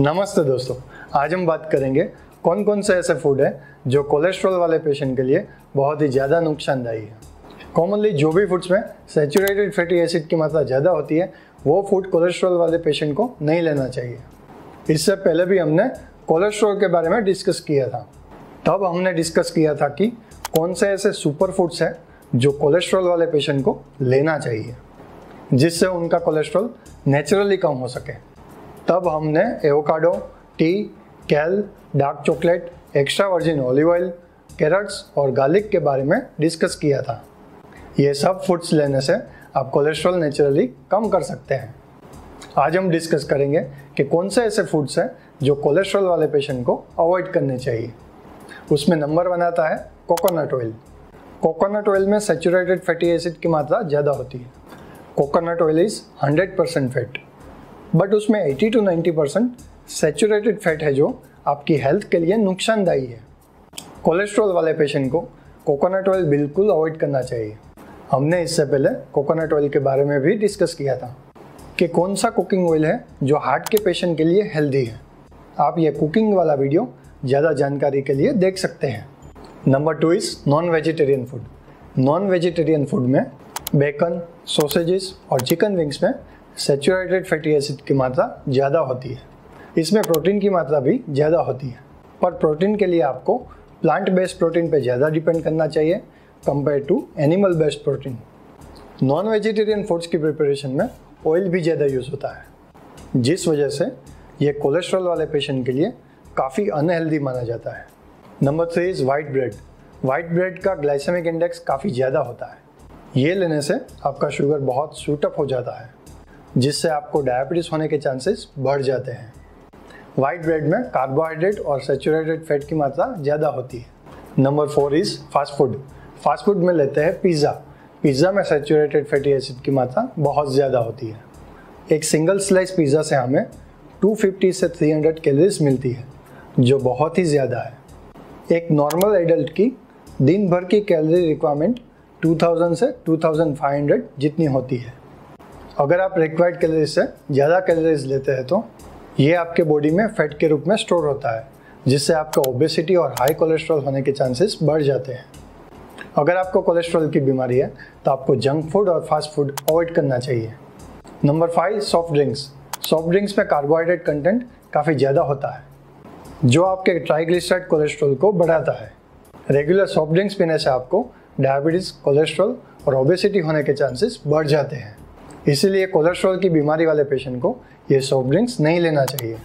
नमस्ते दोस्तों, आज हम बात करेंगे कौन कौन से ऐसे फ़ूड है जो कोलेस्ट्रॉल वाले पेशेंट के लिए बहुत ही ज़्यादा नुकसानदायी है। कॉमनली जो भी फूड्स में सेचुरेटेड फैटी एसिड की मात्रा ज़्यादा होती है, वो फ़ूड कोलेस्ट्रॉल वाले पेशेंट को नहीं लेना चाहिए। इससे पहले भी हमने कोलेस्ट्रॉल के बारे में डिस्कस किया था। तब हमने डिस्कस किया था कि कौन से ऐसे सुपर फूड्स हैं जो कोलेस्ट्रॉल वाले पेशेंट को लेना चाहिए, जिससे उनका कोलेस्ट्रॉल नेचुरली कम हो सके। तब हमने avocado, tea, kale, dark chocolate, extra virgin olive oil, carrots और गार्लिक के बारे में डिस्कस किया था। ये सब फूड्स लेने से आप कोलेस्ट्रॉल नेचुरली कम कर सकते हैं। आज हम डिस्कस करेंगे कि कौन से ऐसे फूड्स हैं जो कोलेस्ट्रॉल वाले पेशेंट को अवॉइड करने चाहिए। उसमें नंबर वन आता है कोकोनट ऑयल। कोकोनट ऑयल में सेचुरेटेड फैटी एसिड की मात्रा ज़्यादा होती है। Coconut oil is 100 percent fat. But उसमें 80 टू 90 परसेंट सेचूरेटेड फैट है जो आपकी हेल्थ के लिए नुकसानदायी है। कोलेस्ट्रॉल वाले पेशेंट को कोकोनट ऑयल बिल्कुल अवॉइड करना चाहिए। हमने इससे पहले कोकोनट ऑयल के बारे में भी डिस्कस किया था कि कौन सा कुकिंग ऑयल है जो हार्ट के पेशेंट के लिए हेल्दी है। आप ये कुकिंग वाला वीडियो ज़्यादा जानकारी के लिए देख सकते हैं। Number two is non vegetarian food non vegetarian food में बेकन सोसेजेस और चिकन विंग्स में सेचुरेटेड फैटी एसिड की मात्रा ज़्यादा होती है। इसमें प्रोटीन की मात्रा भी ज़्यादा होती है। पर प्रोटीन के लिए आपको प्लांट बेस्ड प्रोटीन पे ज़्यादा डिपेंड करना चाहिए compare to animal based protein non vegetarian foods की प्रिपरेशन में ऑयल भी ज़्यादा यूज़ होता है। जिस वजह से ये कोलेस्ट्रॉल वाले पेशेंट के लिए काफ़ी अनहेल्दी माना जाता है। Number three is white bread white bread का ग्लाइसेमिक इंडेक्स काफ़ी ज़्यादा होता है। ये लेने से आपका शुगर बहुत शूटअप हो जाता है। जिससे आपको डायबिटीज़ होने के चांसेस बढ़ जाते हैं। वाइट ब्रेड में कार्बोहाइड्रेट और सेचुरेटेड फैट की मात्रा ज़्यादा होती है। Number four is fast food fast food में लेते हैं पिज़्ज़ा पिज़्ज़ा में सेचुरेटेड फैटी एसिड की मात्रा बहुत ज़्यादा होती है। एक सिंगल स्लाइस पिज़्ज़ा से हमें 250 से 300 कैलोरीज मिलती है, जो बहुत ही ज़्यादा है। एक नॉर्मल एडल्ट की दिन भर की कैलोरी रिक्वायरमेंट 2000 से 2500 जितनी होती है। अगर आप रिक्वायर्ड कैलोरीज से ज़्यादा कैलोरीज लेते हैं तो ये आपके बॉडी में फैट के रूप में स्टोर होता है, जिससे आपका ओबेसिटी और हाई कोलेस्ट्रॉल होने के चांसेस बढ़ जाते हैं। अगर आपको कोलेस्ट्रॉल की बीमारी है तो आपको जंक फ़ूड और फास्ट फ़ूड अवॉइड करना चाहिए। Number five soft drinks soft drinks में कार्बोहाइड्रेट कंटेंट काफ़ी ज़्यादा होता है, जो आपके ट्राइग्लिसराइड कोलेस्ट्रॉल को बढ़ाता है। रेगुलर सॉफ्ट ड्रिंक्स पीने से आपको डायबिटीज़ कोलेस्ट्रॉल और ओबेसिटी होने के चांसेस बढ़ जाते हैं। इसीलिए कोलेस्ट्रॉल की बीमारी वाले पेशेंट को ये सॉफ्ट ड्रिंक्स नहीं लेना चाहिए।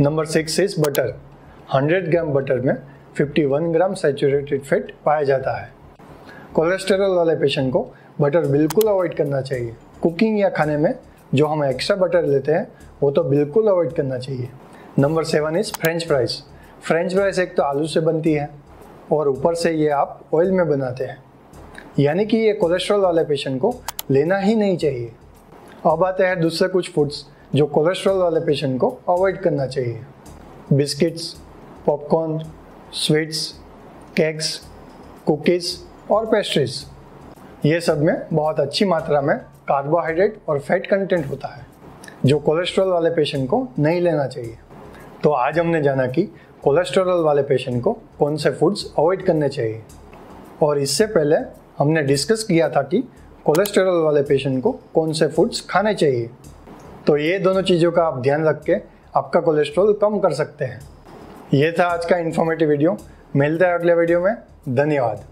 Number six is butter 100 gram butter में 51 ग्राम सेचुरेटेड फैट पाया जाता है। कोलेस्टेरॉल वाले पेशेंट को बटर बिल्कुल अवॉइड करना चाहिए। कुकिंग या खाने में जो हम एक्स्ट्रा बटर लेते हैं, वो तो बिल्कुल अवॉइड करना चाहिए। Number seven is French fries French fries एक तो आलू से बनती है और ऊपर से ये आप ऑयल में बनाते हैं। यानी कि ये कोलेस्ट्रॉल वाले पेशेंट को लेना ही नहीं चाहिए। अब आते हैं दूसरे कुछ फूड्स जो कोलेस्ट्रॉल वाले पेशेंट को अवॉइड करना चाहिए। Biscuits popcorn sweets cakes cookies और पेस्ट्रीज ये सब में बहुत अच्छी मात्रा में कार्बोहाइड्रेट और फैट कंटेंट होता है, जो कोलेस्ट्रॉल वाले पेशेंट को नहीं लेना चाहिए। तो आज हमने जाना कि कोलेस्ट्रॉल वाले पेशेंट को कौन से फूड्स अवॉइड करने चाहिए। और इससे पहले हमने डिस्कस किया था कि कोलेस्ट्रॉल वाले पेशेंट को कौन से फूड्स खाने चाहिए? तो ये दोनों चीज़ों का आप ध्यान रख के आपका कोलेस्ट्रॉल कम कर सकते हैं। ये था आज का इन्फॉर्मेटिव वीडियो मिलते हैं अगले वीडियो में। धन्यवाद।